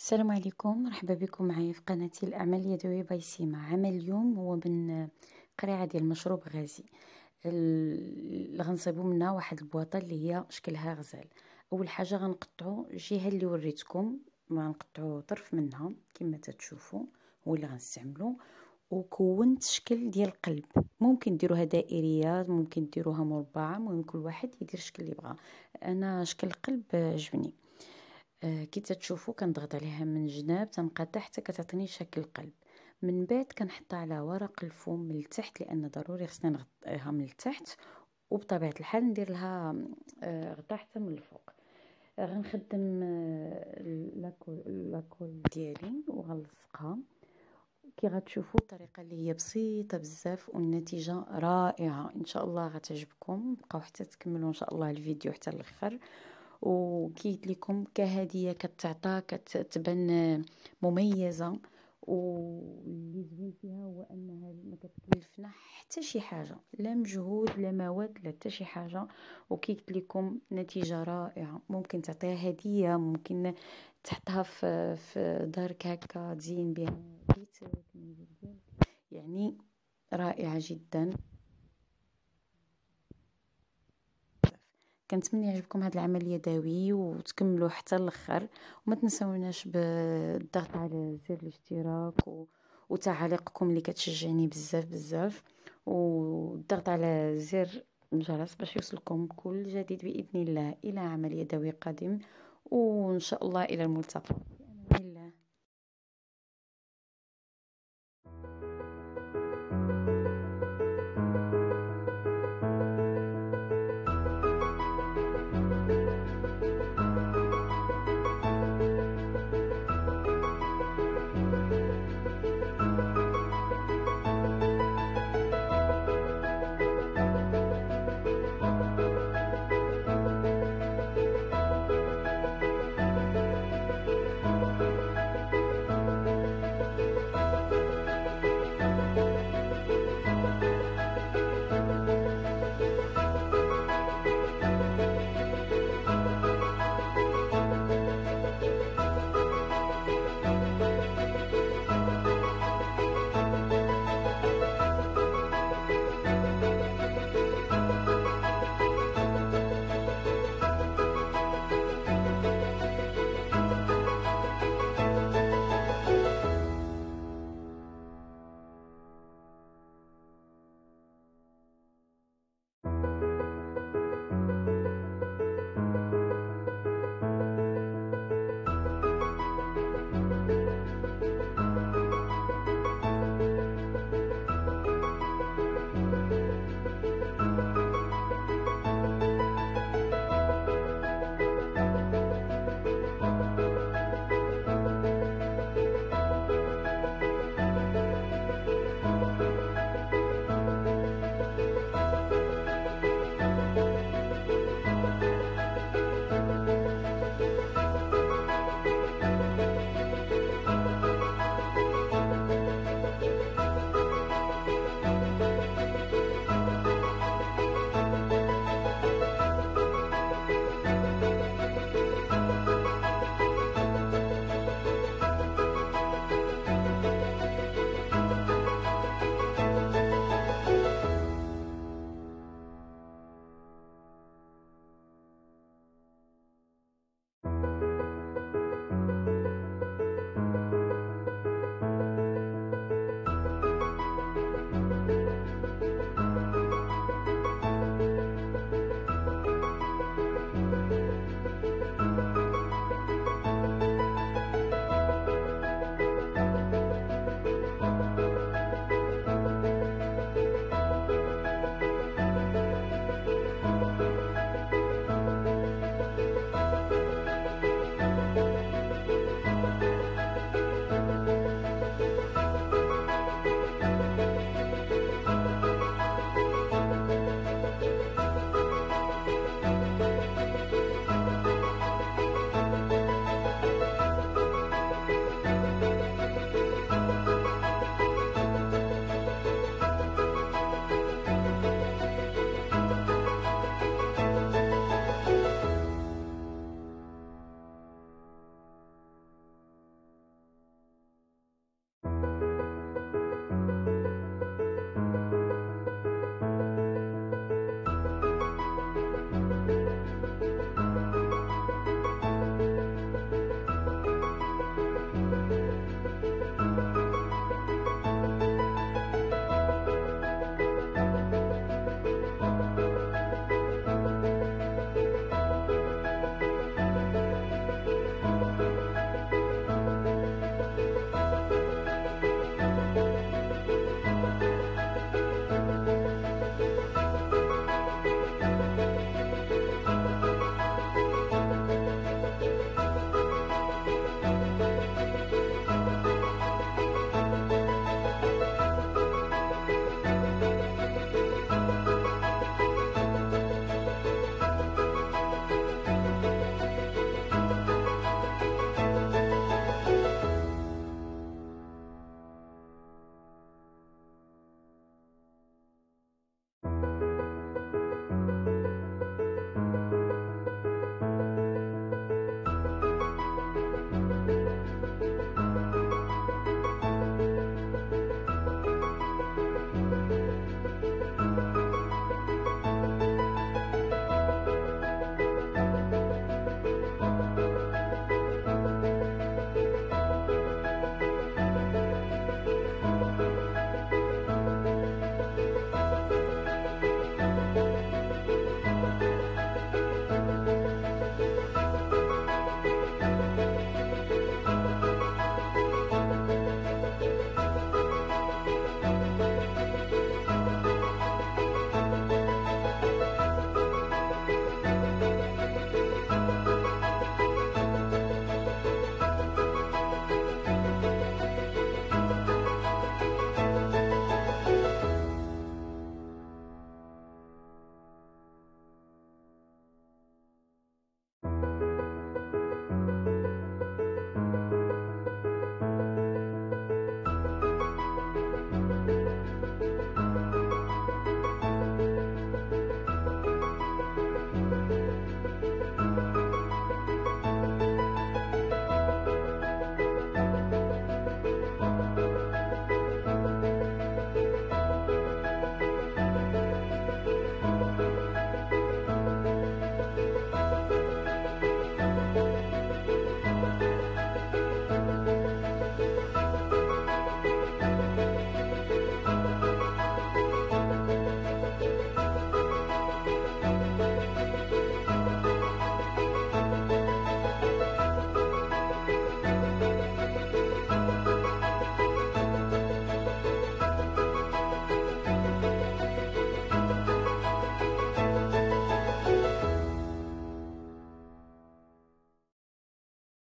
السلام عليكم مرحبا بكم معايا في قناتي الاعمال اليدويه باي سيما. عمل اليوم هو من قريعة ديال مشروب غازي. اللي غنصيبو منها واحد البواطة اللي هي شكلها غزال. أول حاجة غنقطعو الجهة اللي وريتكم غنقطعو طرف منها كما تتشوفوا هو اللي غنستعملو. وكونت شكل ديال القلب. ممكن ديروها دائرية ممكن ديروها مربعة المهم كل واحد يدير الشكل اللي بغا. أنا شكل القلب عجبني كي تتشوفوا كنضغط عليها من الجناب تنقطع حتى كتعطيني شكل قلب من بعد كنحطها على ورق الفوم من التحت لأن ضروري خصني نغطيها من التحت وبطبيعة الحال ندير لها آه غطاء حتى من الفوق. آه غنخدم la colle la colle ديالي وغنلصقها. كي غتشوفوا الطريقة اللي هي بسيطة بزاف والنتيجة رائعة. إن شاء الله غتعجبكم. بقاو حتى تكملوا إن شاء الله الفيديو حتى الآخر وكيت لكم كهدية كتعطى كتبان مميزة. واللي زوين فيها هو أنها ما كتكلفنا حتى شي حاجة لا مجهود لا مواد لا حتى شي حاجة. وكيت لكم نتيجة رائعة. ممكن تعطيها هدية ممكن تحطها في في دارك هكا تزين بها يعني رائعة جدا. كنتمنى يعجبكم هذا العمل اليدوي وتكملوا حتى الآخر وما تنسوناش بالضغط على زر الاشتراك و... وتعاليقكم اللي كتشجعني بزاف بزاف والضغط على زر الجرس باش يوصلكم كل جديد بإذن الله إلى عمل يدوي قادم وإن شاء الله إلى الملتقى.